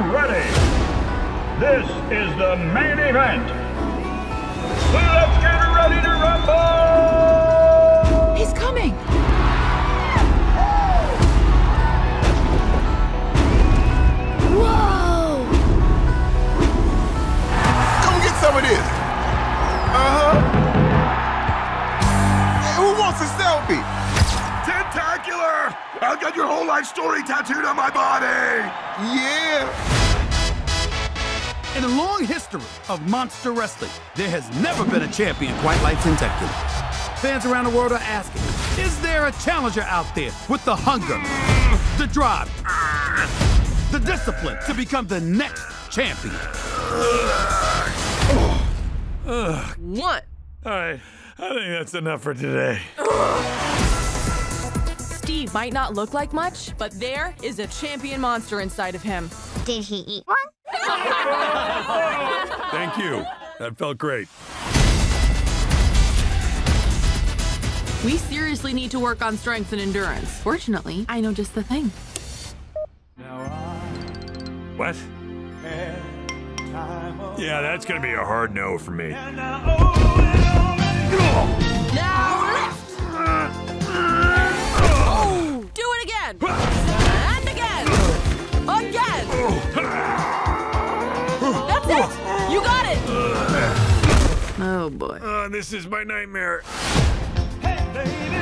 ready. This is the main event. Let's get ready to rumble! He's coming! Whoa! Come get some of this. Uh-huh. Who wants a selfie? Tentacular! I've got your whole life story tattooed on my body! Yeah. In the long history of monster wrestling, there has never been a champion quite like Tentacular. Fans around the world are asking, is there a challenger out there with the hunger, the drive, the discipline to become the next champion? What? All right, I think that's enough for today. Steve might not look like much, but there is a champion monster inside of him. Did he eat one? Thank you. That felt great. We seriously need to work on strength and endurance. Fortunately, I know just the thing. What? Yeah, that's gonna be a hard no for me. Again! And again! Again! That's it! You got it! Oh boy. Uh, this is my nightmare. Hey, lady.